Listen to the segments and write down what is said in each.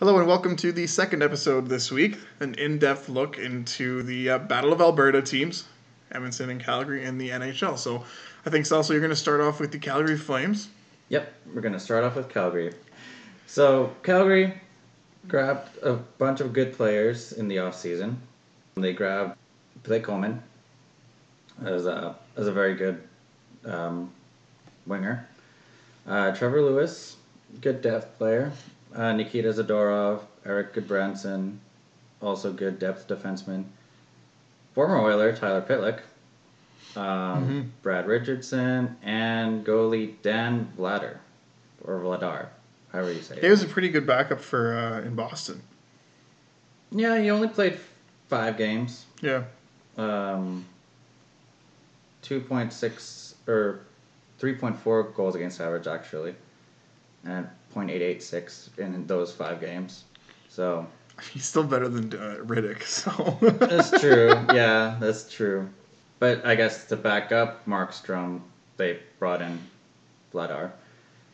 Hello and welcome to the second episode this week, an in-depth look into the uh, Battle of Alberta teams, Edmonton and Calgary in the NHL. So, I think Celso, you're going to start off with the Calgary Flames. Yep, we're going to start off with Calgary. So, Calgary grabbed a bunch of good players in the offseason. They grabbed Blake Coleman as a, as a very good um, winger. Uh, Trevor Lewis, good depth player. Uh, Nikita Zadorov, Eric Gudbranson, also good depth defenseman. Former Oiler Tyler Pitlick, um, Mm-hmm. Brad Richardson, and goalie Dan Vladar, or Vladar, however you say it. He was a pretty good backup for uh, in Boston. Yeah, he only played five games. Yeah. Um, 2.6 or 3.4 goals against average, actually, and 0.886 in those five games. So, He's still better than uh, Rittich, so. that's true. yeah, that's true. But I guess to back up Markstrom, they brought in Vladar.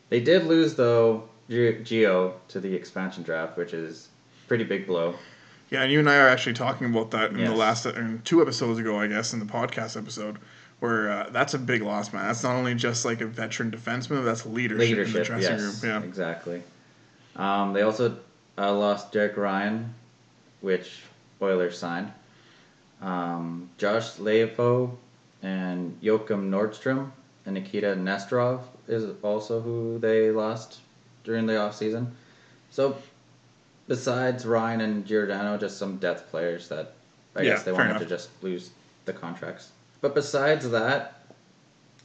They did lose, though, Gio to the expansion draft, which is pretty big blow. Yeah, and you and I are actually talking about that in the last, in two episodes ago, I guess, in the podcast episode, where uh, that's a big loss, man. That's not only just like a veteran defenseman, that's leadership, in the leadership. dressing Yes, room. Yeah. exactly. Um, they also uh, lost Derek Ryan, which Oilers signed. Um, Josh Leivo and Joakim Nordstrom and Nikita Nesterov is also who they lost during the offseason. So, besides Ryan and Giordano, just some depth players that I Yeah, guess they wanted to just lose the contracts. But besides that,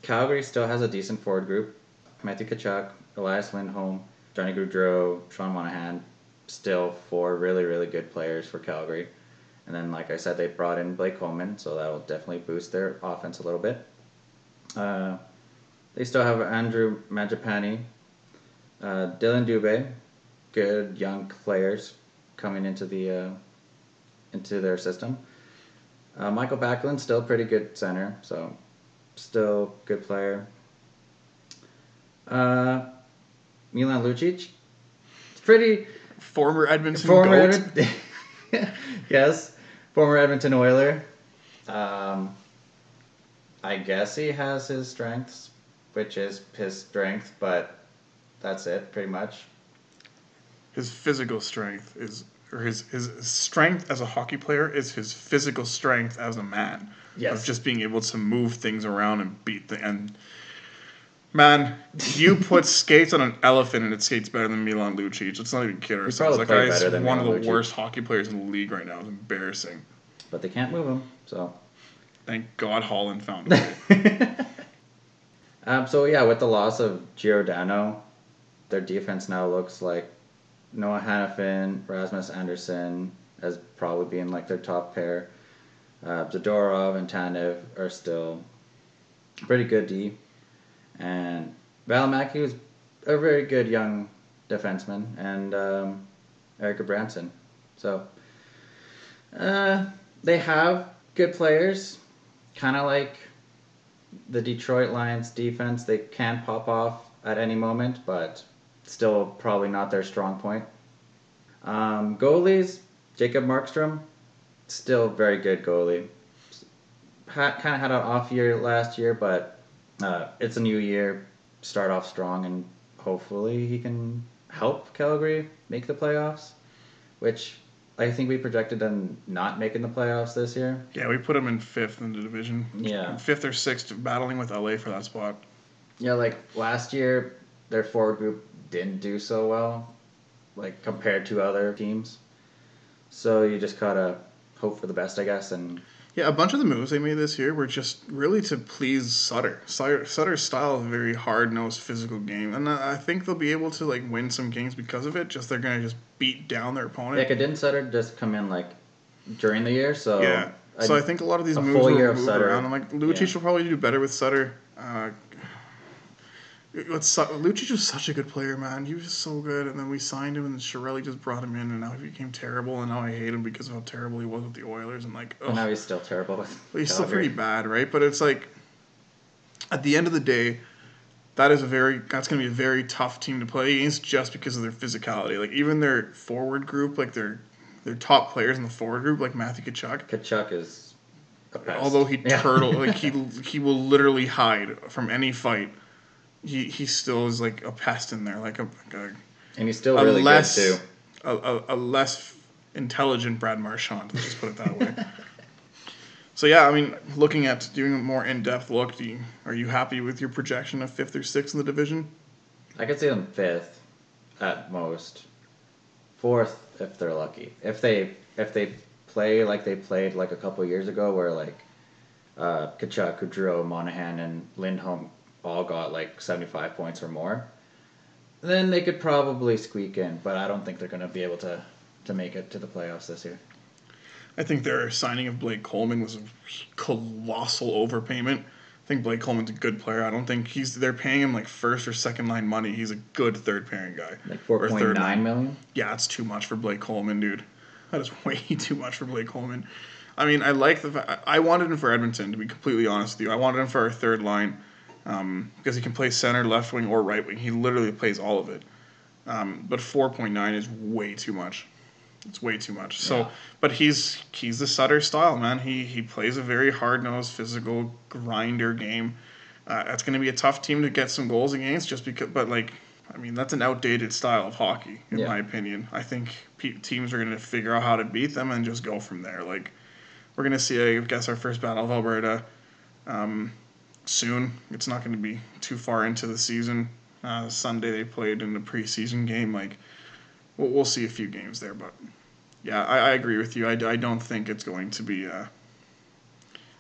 Calgary still has a decent forward group. Matthew Tkachuk, Elias Lindholm, Johnny Gaudreau, Sean Monahan, still four really, really good players for Calgary. And then, like I said, they brought in Blake Coleman, so that will definitely boost their offense a little bit. Uh, they still have Andrew Mangiapane, uh, Dillon Dubé, good young players coming into the uh, into their system. Uh, Michael Backlund still pretty good center, so still good player. Uh, Milan Lucic, pretty Former Edmonton former. Edmonton, yes, former Edmonton Oiler. Um, I guess he has his strengths, which is his strength, but that's it pretty much. his physical strength is or his his strength as a hockey player is his physical strength as a man. Yes. Of just being able to move things around and beat the and man, you put skates on an elephant and it skates better than Milan Lucic. Let's not even kid ourselves. That better than one of the Lucic. worst hockey players in the league right now. It's embarrassing. But they can't move him, so. Thank God Holland found way. Um, so yeah, with the loss of Giordano, their defense now looks like Noah Hanifin, Rasmus Andersson as probably being like their top pair. Uh, Zadorov and Tanev are still pretty good D, and Valimaki was a very good young defenseman, and um, Eric Branson. So uh, they have good players, kind of like the Detroit Lions defense, they can pop off at any moment, but still probably not their strong point. Um, goalies, Jacob Markstrom, still very good goalie. Ha- kind of had an off year last year, but uh, it's a new year. Start off strong, and hopefully he can help Calgary make the playoffs, which I think we projected them not making the playoffs this year. yeah, we put them in fifth in the division. Yeah. Fifth or sixth, battling with LA for that spot. Yeah, like last year, their forward group didn't do so well, like compared to other teams. So you just gotta hope for the best, I guess. And Yeah, a bunch of the moves they made this year were just really to please Sutter. Sutter Sutter's style is a very hard nosed physical game, and I I think they'll be able to like win some games because of it. Just they're gonna just beat down their opponent. like, didn't Sutter just come in like during the year? So yeah. So I think a lot of these moves full will year of move Sutter, around. I'm like Lucic yeah. will probably do better with Sutter. Uh, Su- Lucic was such a good player, man. He was so good, and then we signed him, and Chiarelli just brought him in, and now he became terrible, and now I hate him because of how terrible he was with the Oilers, and like, ugh. now he's still terrible with. Well, he's still pretty bad, right? But it's like, at the end of the day, that is a very that's going to be a very tough team to play against just because of their physicality. Like even their forward group, like their their top players in the forward group, like Matthew Tkachuk. Tkachuk is. Although he Yeah. turtle, like he he will literally hide from any fight. He he still is like a pest in there, like a, like a and he's still a really less good too. a, a, a less intelligent Brad Marchand. Let's just put it that way. so yeah, I mean, looking at doing a more in depth look, do you, are you happy with your projection of fifth or sixth in the division? I could see them fifth at most, fourth if they're lucky. If they if they play like they played like a couple years ago, where like uh, Tkachuk, Gaudreau, Monahan, and Lindholm all got like seventy five points or more, then they could probably squeak in. But I don't think they're going to be able to to make it to the playoffs this year. I think their signing of Blake Coleman was a colossal overpayment. I think Blake Coleman's a good player. I don't think he's they're paying him like first or second line money. He's a good third pairing guy. Like four point nine million. Yeah, that's too much for Blake Coleman, dude. That is way too much for Blake Coleman. I mean, I like the. I wanted him for Edmonton to be completely honest with you. I wanted him for our third line um, because he can play center, left wing, or right wing. He literally plays all of it. Um, but four point nine is way too much. It's way too much. So, Yeah. but he's he's the Sutter style man. He he plays a very hard nosed, physical grinder game. Uh, that's going to be a tough team to get some goals against, just because. But like, I mean, that's an outdated style of hockey, in Yeah. my opinion. I think pe- teams are going to figure out how to beat them and just go from there. Like, we're going to see, I guess, our first battle of Alberta um, soon. It's not going to be too far into the season. Uh, Sunday they played in the preseason game. Like, we'll, we'll see a few games there, but yeah, I, I agree with you. I, I don't think it's going to be. Uh,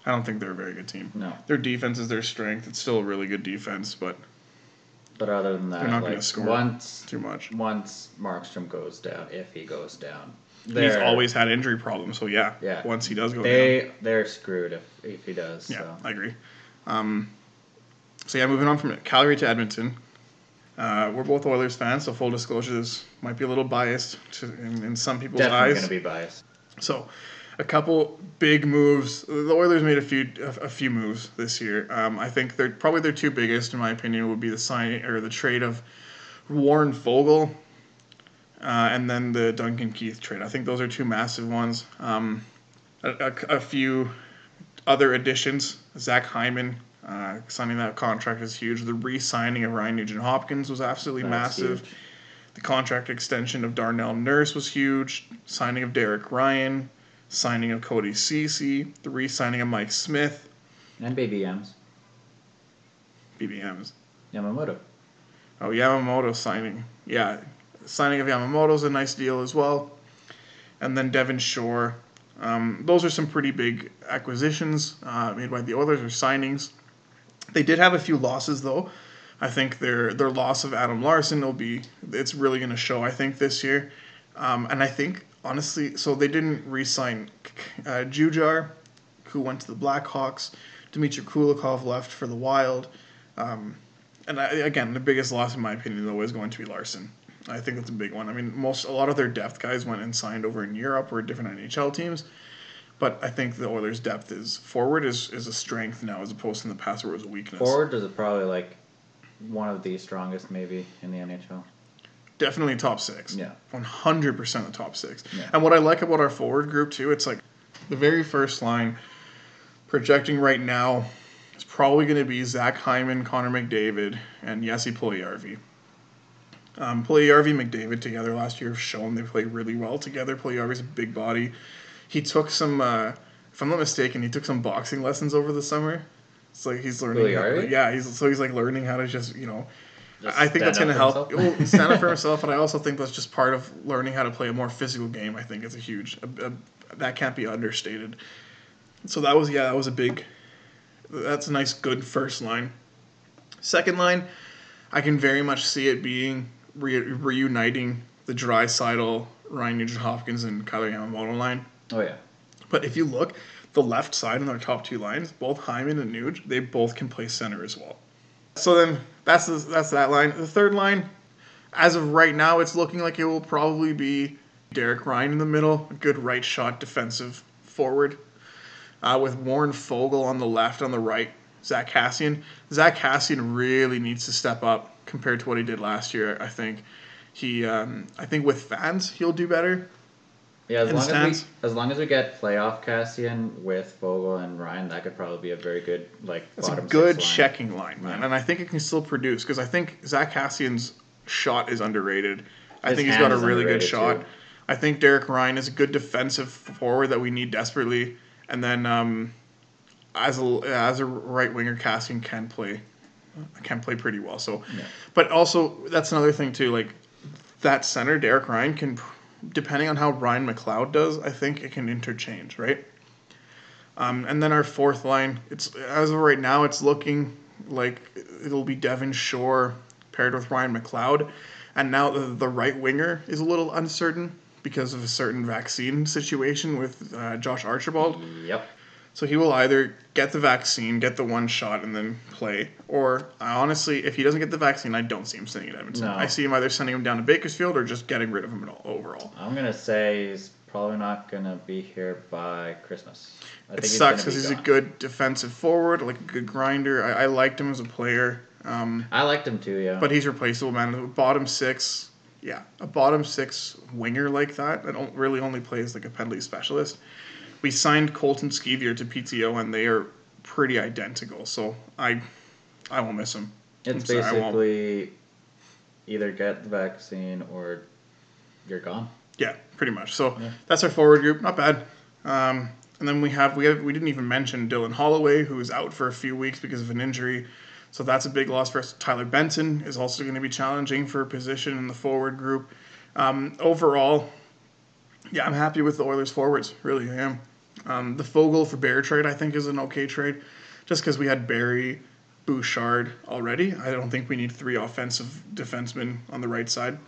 I don't think they're a very good team. No, Their defense is their strength. It's still a really good defense, but but other than that, They're not gonna score. once too much. once Markstrom goes down, if he goes down, He's always had injury problems, so yeah. Yeah. Once he does go down, they they're screwed if if he does. yeah, so. I agree. Um, so yeah, moving on from Calgary to Edmonton. Uh, we're both Oilers fans, so full disclosure, this might be a little biased to, in, in some people's Definitely eyes. going to be biased. So, a couple big moves. The Oilers made a few a, few moves this year. Um, I think they're probably their two biggest, in my opinion, would be the signing or the trade of Warren Foegele, uh, and then the Duncan Keith trade. I think those are two massive ones. Um, a, a, a few other additions. Zach Hyman uh, signing that contract is huge. The re-signing of Ryan Nugent Hopkins was absolutely That's massive. huge. The contract extension of Darnell Nurse was huge. Signing of Derek Ryan. Signing of Cody Cece. The re signing of Mike Smith. And BBMs. BBMs. Yamamoto. Oh, Yamamoto signing. Yeah. Signing of Yamamoto's a nice deal as well. And then Devin Shore. Um, those are some pretty big acquisitions uh, made by the Oilers or signings. They did have a few losses though. I think their their loss of Adam Larsson will be it's really going to show. I think this year, um, and I think honestly, so they didn't re-sign uh, Jujhar, who went to the Blackhawks. Dmitry Kulikov left for the Wild. Um, and I, again, the biggest loss in my opinion though is going to be Larsson. I think that's a big one. I mean, most a lot of their depth guys went and signed over in Europe or different NHL teams, but I think the Oilers' depth is forward is, is a strength now as opposed to in the past where it was a weakness. Forward is probably like one of the strongest maybe in the NHL. definitely top six. Yeah. one hundred percent the top six. Yeah. And what I like about our forward group too, it's like the very first line projecting right now is probably going to be Zach Hyman, Connor McDavid, and Jesse Puljujarvi. Um, Puljujarvi McDavid together last year have shown they play really well together. Puljujarvi's a big body. He took some, uh, if I'm not mistaken, he took some boxing lessons over the summer. It's like he's learning. how- yeah, he's so he's like learning how to just you know Just I think that's going to help. Well, stand up for himself, but I also think that's just part of learning how to play a more physical game. I think is a huge. A, a, that can't be understated. So that was yeah, that was a big. That's a nice, good first line. Second line, I can very much see it being re- reuniting the Draisaitl Ryan Nugent Hopkins and Kailer Yamamoto line. Oh yeah. But if you look, the left side in their top two lines, both Hyman and Nuge, they both can play center as well. So then that's the, that's that line. The third line, as of right now, it's looking like it will probably be Derek Ryan in the middle, a good right shot defensive forward, uh, with Warren Foegele on the left, on the right, Zach Kassian. Zach Kassian really needs to step up compared to what he did last year. I think he, um, I think with fans he'll do better. Yeah, as long the as we stands. as long as we get playoff Kassian with Foegele and Ryan, that could probably be a very good like It's a good line. checking line, man, Yeah. and I think it can still produce because I think Zach Kassian's shot is underrated. I think he's got a really good shot. too. I think Derek Ryan is a good defensive forward that we need desperately, and then um, as a as a right winger, Kassian can play can play pretty well. So, Yeah. but also that's another thing too. Like that center, Derek Ryan can, depending on how Ryan McLeod does, I think it can interchange, right? Um, and then our fourth line, it's as of right now, it's looking like it'll be Devin Shore paired with Ryan McLeod, and now the, the right winger is a little uncertain because of a certain vaccine situation with uh, Josh Archibald. Yep. So he will either get the vaccine, get the one shot, and then play, or I honestly, if he doesn't get the vaccine, I don't see him staying at Edmonton. No. I see him either sending him down to Bakersfield or just getting rid of him at all, overall. I'm gonna say he's probably not gonna be here by Christmas. I It sucks because be he's a good defensive forward, like a good grinder. I, I liked him as a player, um, I liked him too. Yeah. but he's replaceable, man. Bottom six, yeah, a bottom six winger like that that don't really only plays like a penalty specialist. We signed Colton Sceviour to PTO, and they are pretty identical. So I, I won't miss him. it's won't. basically either get the vaccine or you're gone. Yeah, pretty much. So Yeah. that's our forward group. Not bad. Um, and then we have we have we didn't even mention Dylan Holloway, who is out for a few weeks because of an injury. So that's a big loss for us. Tyler Benson is also going to be challenging for a position in the forward group. Um, overall, yeah, I'm happy with the Oilers forwards. Really, I am. Um, the Foegele for Bear trade, I think, is an okay trade, just because we had Barrie, Bouchard already. I don't think we need three offensive defensemen on the right side.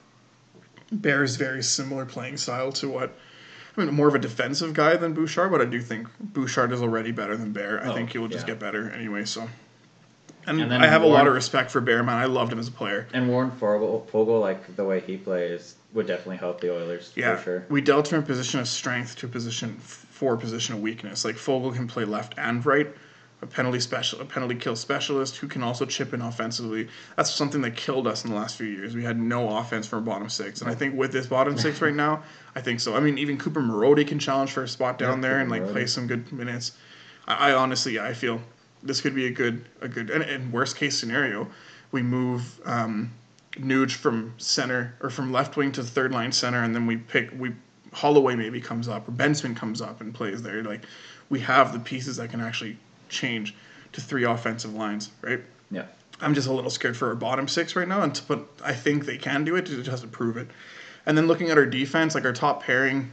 Bear is very similar playing style to what I mean, more of a defensive guy than Bouchard, but I do think Bouchard is already better than Bear. I Oh, think he will just yeah. get better anyway. So, and, And I have a lot of respect for Bear, man. I loved him as a player. And Warren Foegele, Foegele, like the way he plays, would definitely help the Oilers Yeah, for sure. we dealt from a position of strength to a position for a position of weakness. Like Foegele can play left and right, a penalty special, a penalty kill specialist who can also chip in offensively. That's something that killed us in the last few years. We had no offense from bottom six, and I think with this bottom six right now, I think so. I mean, even Cooper Marody can challenge for a spot down Yeah, there and Cooper like play some good minutes. I, I honestly, yeah, I feel this could be a good, a good, and, and worst case scenario, we move. Um, Nuge from center or from left wing to third line center, and then we pick we Holloway maybe comes up or Bensman comes up and plays there. Like we have the pieces that can actually change to three offensive lines, right? Yeah. I'm just a little scared for our bottom six right now, and but I think they can do it. It just has to prove it. And then looking at our defense, like our top pairing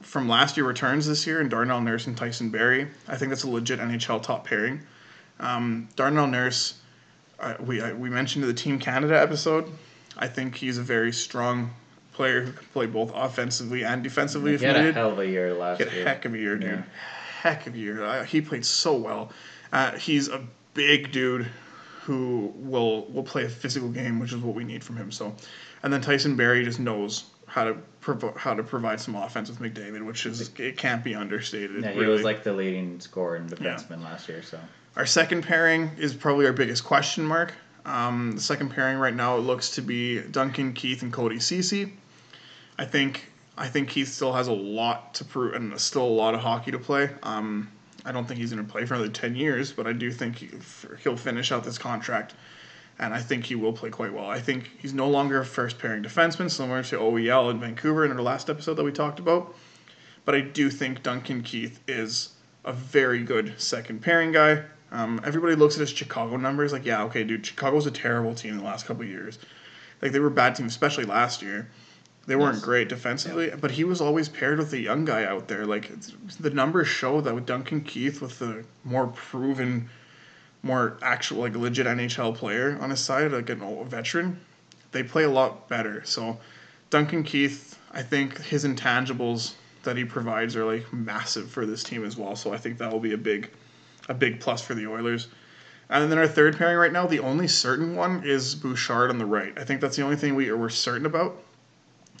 from last year returns this year, and Darnell Nurse and Tyson Barrie. I think that's a legit NHL top pairing. Um, Darnell Nurse, uh, we I, we mentioned in the Team Canada episode. I think he's a very strong player who can play both offensively and defensively if He had a hell of a year last He had a year. heck of a year, dude. Yeah. Heck of a year. Uh, he played so well. Uh, he's a big dude who will will play a physical game, which is what we need from him. So, and then Tyson Barrie just knows how to provo- how to provide some offense with McDavid, which is it can't be understated. Yeah, he really. was like the leading scorer and defenseman last year. So Our second pairing is probably our biggest question mark. Um, the second pairing right now looks to be Duncan Keith and Cody Cece. I think I think Keith still has a lot to prove and still a lot of hockey to play. Um, I don't think he's going to play for another ten years, but I do think he, he'll finish out this contract, and I think he will play quite well. I think he's no longer a first pairing defenseman, similar to OEL in Vancouver in our last episode that we talked about. But I do think Duncan Keith is a very good second pairing guy. Um, everybody looks at his Chicago numbers like, yeah, okay, dude, Chicago's a terrible team in the last couple of years. Like they were a bad team, especially last year. They weren't Yes. great defensively, but he was always paired with a young guy out there. Like it's, the numbers show that with Duncan Keith, with the more proven, more actual, like legit NHL player on his side, like an old veteran, they play a lot better. So Duncan Keith, I think his intangibles that he provides are like massive for this team as well. So I think that will be a big, a big plus for the Oilers. And then our third pairing right now, the only certain one is Bouchard on the right. I think that's the only thing we we're certain about.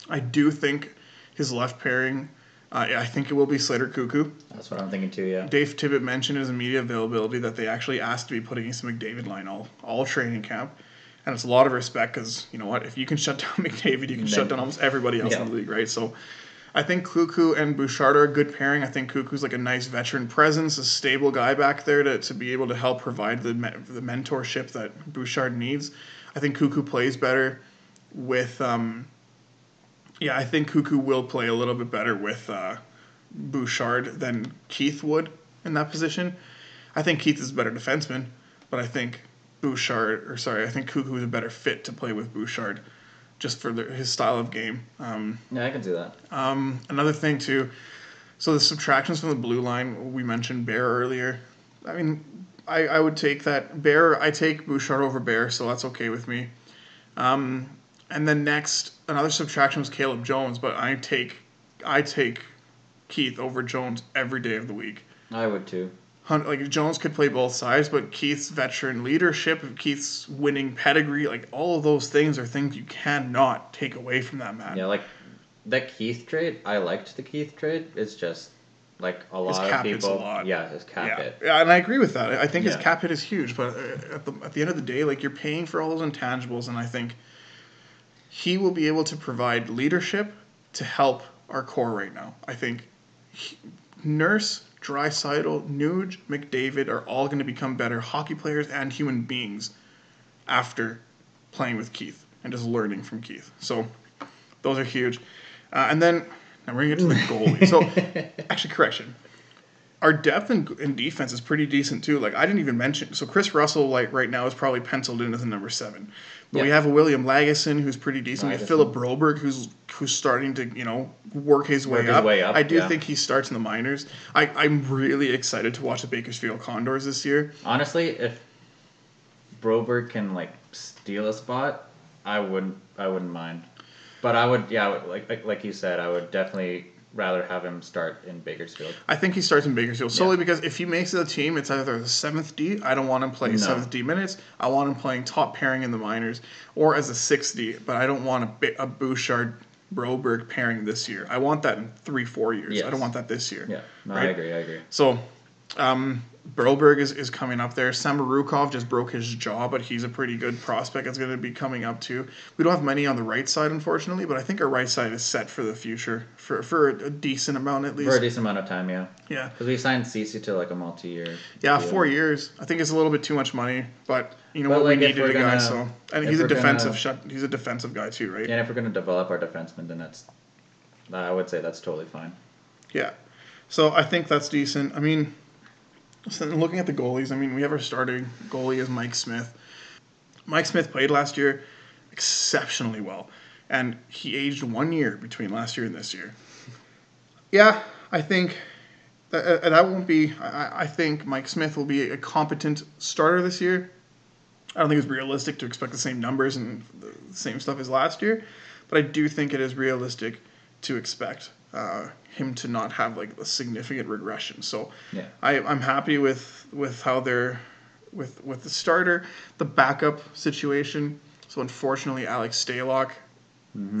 I do think his left pairing, uh, I think it will be Slater Koekkoek. That's what I'm thinking too. Yeah. Dave Tippett mentioned in his media availability that they actually asked to be putting Easton McDavid line all all training camp, and it's a lot of respect because you know what, if you can shut down McDavid, you can Then- shut down almost everybody else Yeah. in the league, right? So. I think Koekkoek and Bouchard are a good pairing. I think Koekkoek's like a nice veteran presence, a stable guy back there to, to be able to help provide the the mentorship that Bouchard needs. I think Koekkoek plays better with um, yeah, I think Koekkoek will play a little bit better with uh, Bouchard than Keith would in that position. I think Keith is a better defenseman, but I think Bouchard, or sorry, I think Koekkoek is a better fit to play with Bouchard, just for the, his style of game. Um, Yeah, I can see that. um, another thing too, so the subtractions from the blue line we mentioned Bear earlier. I mean, I, I would take that Bear. I take Bouchard over Bear, so that's okay with me. Um, and then next, another subtraction was Caleb Jones, but I take I take Keith over Jones every day of the week. I would too. Hun- Like Jones could play both sides, but Keith's veteran leadership, Keith's winning pedigree, like all of those things are things you cannot take away from that man. Yeah, like that Keith trade. I liked the Keith trade. It's just like a lot of cap hit's a people. lot. Yeah, his cap yeah. hit. yeah, and I agree with that. I think his Yeah. cap hit is huge, but uh, at the at the end of the day, like you're paying for all those intangibles, and I think he will be able to provide leadership to help our core right now. I think he, Nurse, Draisaitl, Nuge, McDavid are all going to become better hockey players and human beings after playing with Keith and just learning from Keith. So those are huge. Uh, and then now we're going to get to the goalie. So actually, correction our depth in, in defense is pretty decent too. Like I didn't even mention. So Chris Russell, like right now, is probably penciled in as a number seven. But we have a William Lagesson who's pretty decent. We have Lagesson. Philip Broberg who's who's starting to you know work his way Work his up. way up, I do yeah. think he starts in the minors. I I'm really excited to watch the Bakersfield Condors this year. Honestly, if Broberg can like steal a spot, I wouldn't. I wouldn't mind. But I would. Yeah, like like, like you said, I would definitely rather have him start in Bakersfield. I think he starts in Bakersfield solely because if he makes the team, it's either the seventh D. I don't want him playing No. seventh D minutes. I want him playing top pairing in the minors or as a sixth D. But I don't want a, a Bouchard Broberg pairing this year. I want that in three four years. I don't want that this year. Yeah, no, I agree. I agree. So, um, Broberg is, is coming up there. Samorukov just broke his jaw, but he's a pretty good prospect. It's going to be coming up too. We don't have many on the right side, unfortunately, but I think our right side is set for the future for for a decent amount at least. For a decent amount of time, yeah. yeah. Because we signed Cece to like a multi-year. Yeah, deal. four years. I think it's a little bit too much money, but you know But, what? like, we needed a guy, gonna- so and he's a we're gonna- defensive shut. He's a defensive guy too, right? And if we're gonna develop our defenseman, then that's. I would say that's totally fine. Yeah. So I think that's decent. I mean, so looking at the goalies, I mean, we have our starting goalie is Mike Smith. Mike Smith played last year exceptionally well, and he aged one year between last year and this year. Yeah, I think that, uh, that won't be. I, I think Mike Smith will be a competent starter this year. I don't think it's realistic to expect the same numbers and the same stuff as last year, but I do think it is realistic to expect uh, him to not have like a significant regression. So Yeah. I, I'm happy with with how they're with with the starter, the backup situation. So unfortunately, Alex Stalock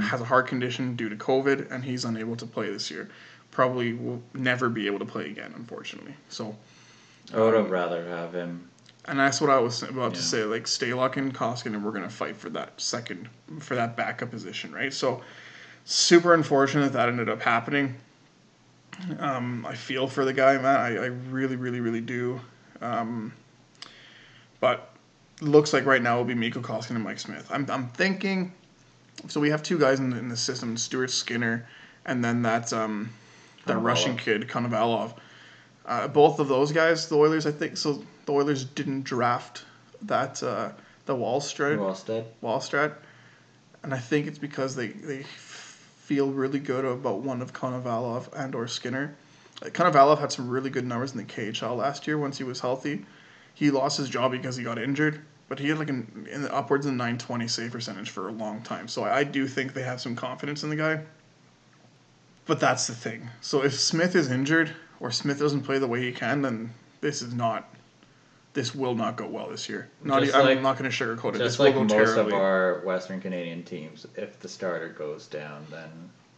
has a heart condition due to COVID, and he's unable to play this year. Probably will never be able to play again, unfortunately. So I would have rather have him. and that's what I was about to say. Like Stalock and Koskinen, we're gonna fight for that second, for that backup position, right? So, super unfortunate that ended up happening. Um, I feel for the guy, man. I, I really, really, really do. Um, but looks like right now will be Mikko Koskinen and Mike Smith. I'm, I'm thinking. So we have two guys in the, in the system: Stuart Skinner, and then that um, that. Russian kid Konovalov. Uh, both of those guys, the Oilers, I think. So the Oilers didn't draft that uh, the Wallstrat Wallstedt. Wallstrat, and I think it's because they they feel really good about one of Konovalov and or Skinner. Uh, Konovalov had some really good numbers in the KHL last year once he was healthy. He lost his job because he got injured, but he had like an in the upwards of 920 save percentage for a long time. So I, I do think they have some confidence in the guy. But that's the thing. So if Smith is injured or Smith doesn't play the way he can, then this is not. This will not go well this year. Not Just I'm like- not going to sugarcoat it. Just this like most terribly. of our Western Canadian teams, if the starter goes down, then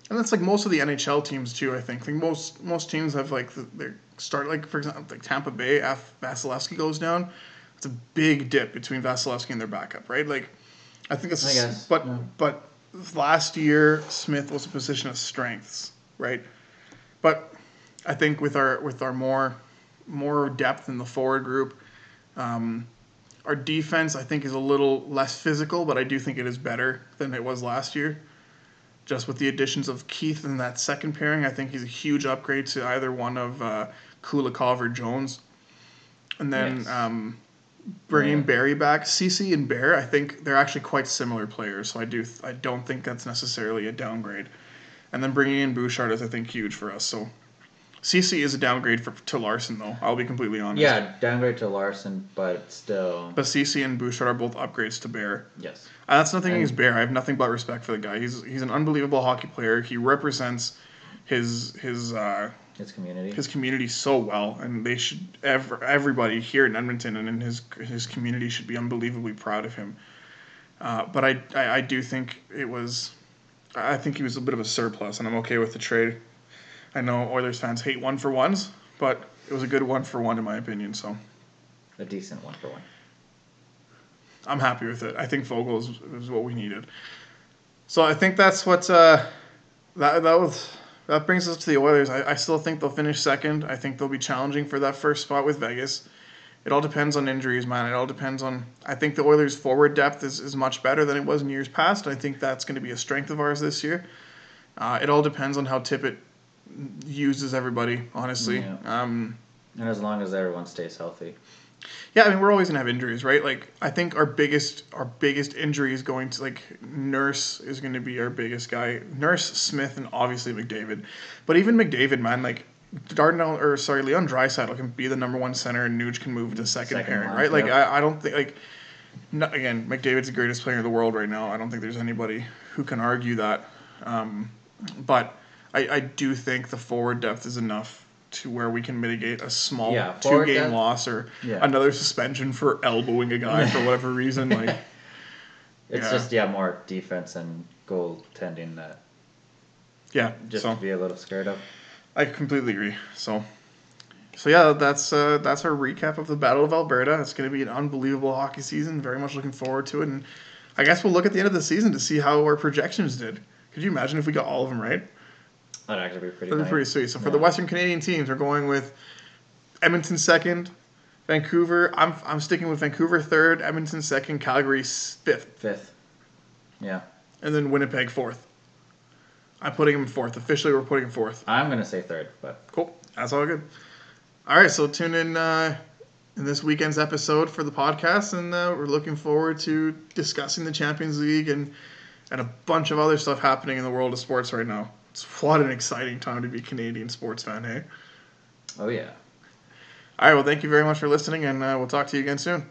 and that's like most of the NHL teams too. I think. Think most most teams have like the, their start like for example like Tampa Bay. If Vasilevskiy goes down, it's a big dip between Vasilevskiy and their backup, right? Like, I think it's I guess, but yeah. but last year Smith was a position of strengths, right? But I think with our with our more more depth in the forward group, um, our defense I think is a little less physical, but I do think it is better than it was last year. Just with the additions of Keith in that second pairing, I think he's a huge upgrade to either one of uh, Kulikov or Jones. And then Yes. um, bringing Yeah. Barrie back, Cece and Bear, I think they're actually quite similar players. So I do I don't think that's necessarily a downgrade. And then bringing in Bouchard is I think huge for us. So Cece is a downgrade for to Larsson though. I'll be completely honest. Yeah, downgrade to Larsson, but still, But Cece and Bouchard are both upgrades to Bear. yes. Uh, that's nothing against Bear. I have nothing but respect for the guy. He's he's an unbelievable hockey player. He represents his his uh, His community. his community so well, and they should ever everybody here in Edmonton and in his his community should be unbelievably proud of him. Uh, but I, I I do think it was, I think he was a bit of a surplus, and I'm okay with the trade. I know Oilers fans hate one for ones, but it was a good one for one in my opinion. So a decent one for one. I'm happy with it. I think Foegele is, is what we needed. So I think that's what uh, that that was. That brings us to the Oilers. I, I still think they'll finish second. I think they'll be challenging for that first spot with Vegas. It all depends on injuries, man. It all depends on. I think the Oilers' forward depth is, is much better than it was in years past. I think that's going to be a strength of ours this year. Uh, it all depends on how Tippett uses everybody, honestly. Yeah. Um, And as long as everyone stays healthy. yeah, I mean we're always gonna have injuries, right? Like I think our biggest our biggest injury is going to like Nurse is going to be our biggest guy. Nurse Smith and obviously McDavid, but even McDavid, man, like Darnell or sorry Leon Draisaitl can be the number one center and Nuge can move to second, Second pairing, line, right? Like yep. I, I don't think like. No, again, McDavid's the greatest player in the world right now. I don't think there's anybody who can argue that. Um, but I, I do think the forward depth is enough to where we can mitigate a small Yeah, two game depth- loss or Yeah. another suspension for elbowing a guy for whatever reason. Like, It's Yeah. just yeah, more defense and goaltending that yeah. just so to be a little scared of. I completely agree. So, so yeah, that's uh, that's our recap of the Battle of Alberta. It's going to be an unbelievable hockey season. Very much looking forward to it, and I guess we'll look at the end of the season to see how our projections did. Could you imagine if we got all of them right? That'd actually be pretty. That'd be pretty sweet. So for Yeah. the Western Canadian teams, we're going with Edmonton second, Vancouver. I'm I'm sticking with Vancouver third, Edmonton second, Calgary fifth, fifth. Yeah, and then Winnipeg fourth. I'm putting him fourth. Officially, we're putting him fourth. I'm gonna say third, but Cool. That's all good. All right, so tune in uh, in this weekend's episode for the podcast, and uh, we're looking forward to discussing the Champions League and and a bunch of other stuff happening in the world of sports right now. It's what an exciting time to be a Canadian sports fan, hey? oh yeah. All right, well, thank you very much for listening, and uh, we'll talk to you again soon.